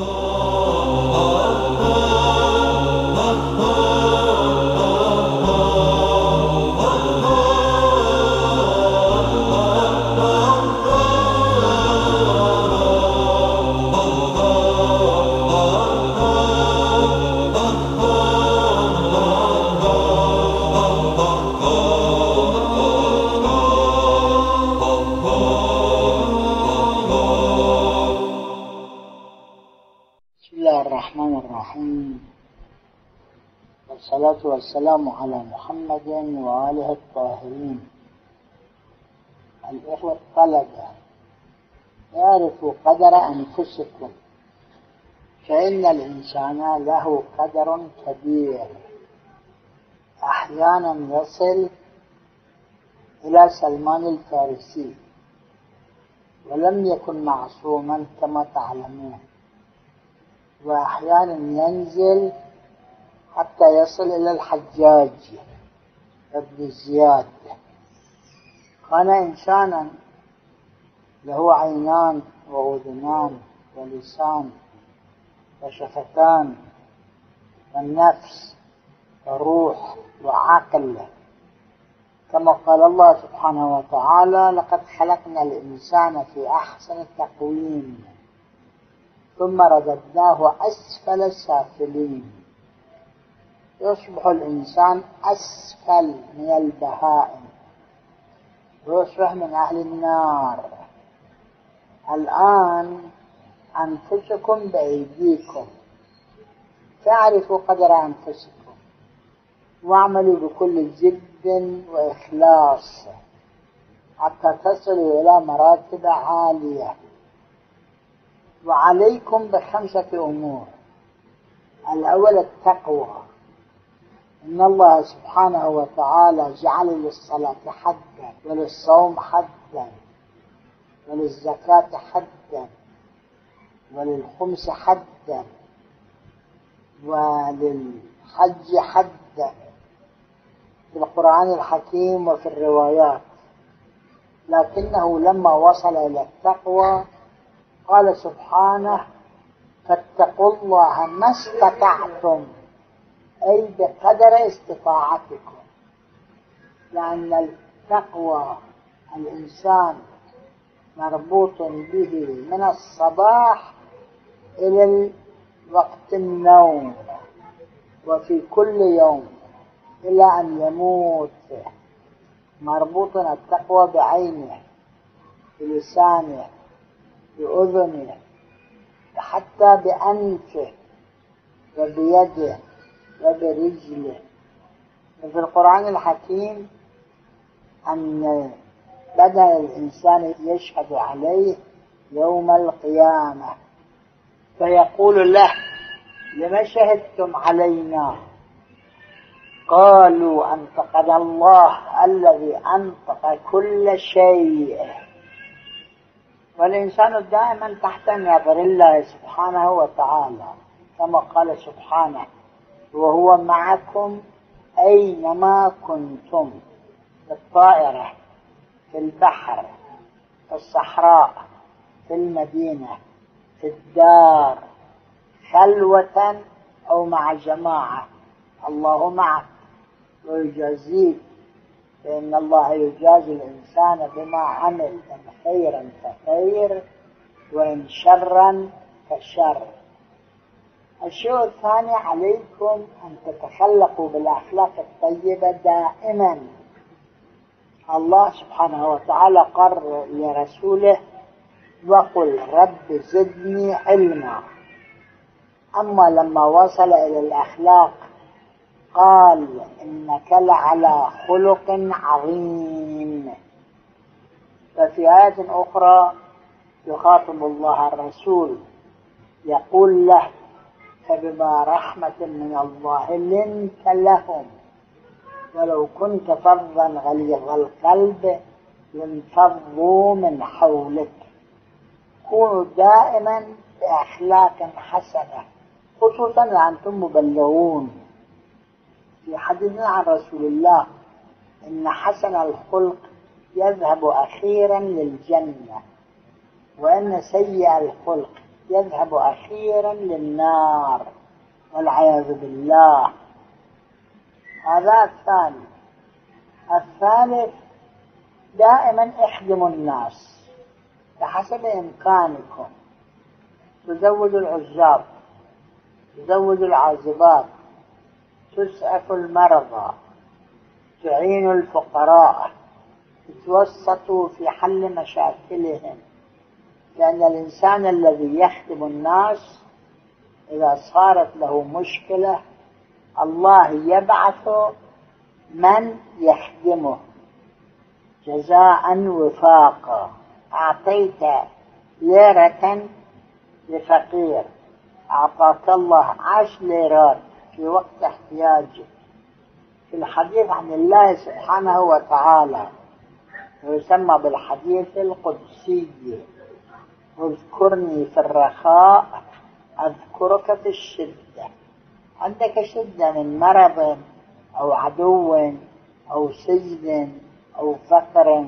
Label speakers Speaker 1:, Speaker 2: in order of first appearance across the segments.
Speaker 1: Oh. والسلام على محمد وآله الطاهرين. الإخوة الطلبة اعرفوا قدر أنفسكم فإن الإنسان له قدر كبير. أحيانا يصل إلى سلمان الفارسي ولم يكن معصوما كما تعلمون. وأحيانا ينزل حتى يصل إلى الحجاج ابن زياد. كان إنسانا له عينان وأذنان ولسان وشفتان والنفس وروح وعقل. كما قال الله سبحانه وتعالى لقد خلقنا الإنسان في أحسن تقويم ثم رددناه أسفل سافلين يصبح الإنسان أسفل من البهائم. ويصبح من أهل النار. الآن أنفسكم بأيديكم. تعرفوا قدر أنفسكم. واعملوا بكل جد وإخلاص حتى تصلوا إلى مراتب عالية. وعليكم بخمسة أمور. الأول التقوى. إن الله سبحانه وتعالى جعل للصلاة حدا وللصوم حدا وللزكاة حدا وللخمس حدا وللحج حدا في القرآن الحكيم وفي الروايات. لكنه لما وصل إلى التقوى قال سبحانه فاتقوا الله ما استطعتم. أي بقدر استطاعتكم. لأن التقوى الإنسان مربوط به من الصباح إلى وقت النوم وفي كل يوم إلى أن يموت. مربوط التقوى بعينه بلسانه بأذنه حتى بأنفه وبيده. وبرجله وفي القرآن الحكيم أن بدن الإنسان يشهد عليه يوم القيامة. فيقول له لما شهدتم علينا؟ قالوا أنطقنا الله الذي أنطق كل شيء. والإنسان دائما تحت نظر الله سبحانه وتعالى كما قال سبحانه. وهو معكم أينما كنتم في الطائرة في البحر في الصحراء في المدينة في الدار خلوة أو مع جماعة. الله معك. ويجازيك فإن الله يجازي الإنسان بما عمل إن خيرا فخير وإن شرا فشر. الشيء الثاني عليكم أن تتخلقوا بالأخلاق الطيبة دائما. الله سبحانه وتعالى قال لرسوله وقل رب زدني علما. أما لما وصل إلى الأخلاق قال إنك لعلى خلق عظيم. ففي آية أخرى يخاطب الله الرسول يقول له فبما رحمة من الله لنت لهم. ولو كنت فظا غليظ القلب لانفضوا من حولك. كونوا دائما بأخلاق حسنة خصوصا وأنتم مبلغون. في حديثنا عن رسول الله إن حسن الخلق يذهب أخيرا للجنة وأن سيء الخلق يذهب أخيرا للنار والعياذ بالله. هذا الثاني. الثالث دائما إخدموا الناس بحسب إمكانكم. تزوجوا العزاب تزوجوا العازبات تسعفوا المرضى تعينوا الفقراء تتوسطوا في حل مشاكلهم. لأن الإنسان الذي يخدم الناس إذا صارت له مشكلة الله يبعث من يخدمه جزاء وفاقا. أعطيت ليرة لفقير. أعطاك الله عشر ليرات في وقت احتياجك. في الحديث عن الله سبحانه وتعالى ويسمى بالحديث القدسي. اذكرني في الرخاء أذكرك في الشدة. عندك شدة من مرض أو عدو أو سجن أو فقر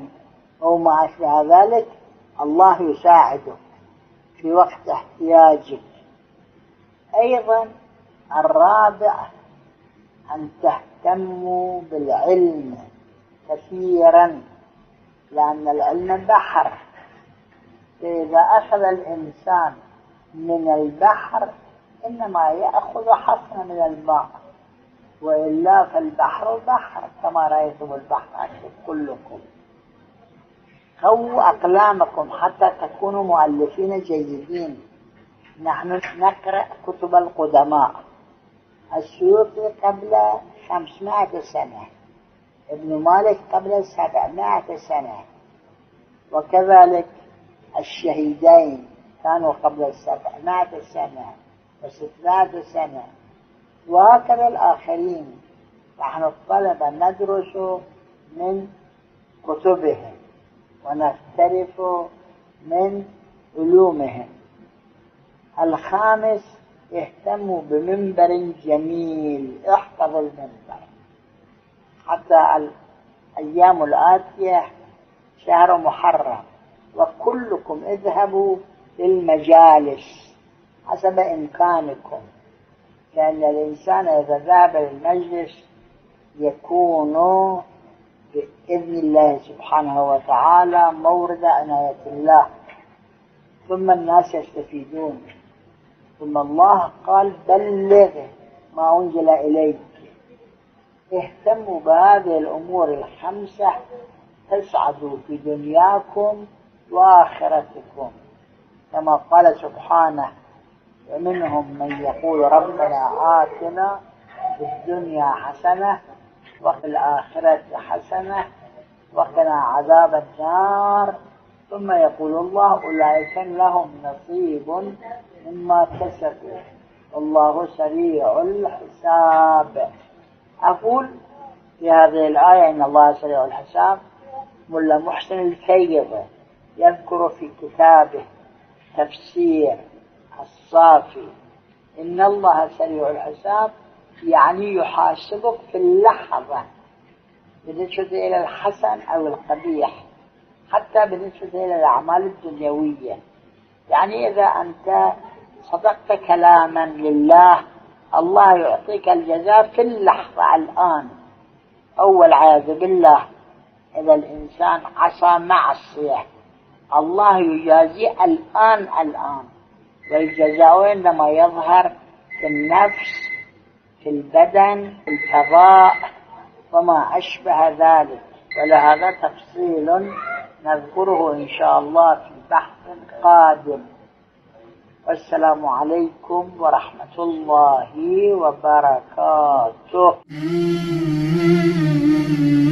Speaker 1: أو ما أشبه ذلك الله يساعدك في وقت احتياجك. أيضا الرابع أن تهتموا بالعلم كثيرا لأن العلم بحر. فإذا أخذ الإنسان من البحر إنما يأخذ حصنا من الماء وإلا فالبحر بحر كما رأيتم البحر كلكم. قووا أقلامكم حتى تكونوا مؤلفين جيدين. نحن نقرأ كتب القدماء. السيوطي قبل خمسمائة سنة. ابن مالك قبل سبعمائة سنة. وكذلك الشهيدين كانوا قبل سبعمائة سنة وستمائة سنة. وهكذا الآخرين. نحن الطلبة ندرس من كتبهم ونختلف من علومهم. الخامس اهتموا بمنبر جميل. احفظوا المنبر. حتى الأيام الآتية شهر محرم. وكلكم اذهبوا للمجالس حسب إمكانكم. لأن الإنسان إذا ذهب للمجلس يكون بإذن الله سبحانه وتعالى مورد عناية الله. ثم الناس يستفيدون. ثم الله قال بلغ ما أنزل إليك. اهتموا بهذه الأمور الخمسة. تسعدوا في دنياكم. وآخرتكم كما قال سبحانه ومنهم من يقول ربنا آتنا في الدنيا حسنة وفي الآخرة حسنة وقنا عذاب النار. ثم يقول الله أولئك لهم نصيب مما كسبوا. والله سريع الحساب. أقول في هذه الآية إن الله سريع الحساب ملا محسن الفيض يذكر في كتابه تفسير الصافي. إن الله سريع الحساب يعني يحاسبك في اللحظة. بالنسبة إلى الحسن أو القبيح حتى بالنسبة إلى الأعمال الدنيوية. يعني إذا أنت صدقت كلاما لله الله يعطيك الجزاء في اللحظة الآن. أول عياذ بالله إذا الإنسان عصى معصية الله يجازي الآن الآن. والجزاء عندما يظهر في النفس في البدن في الفضاء وما أشبه ذلك. ولهذا تفصيل نذكره إن شاء الله في بحث قادم. والسلام عليكم ورحمة الله وبركاته.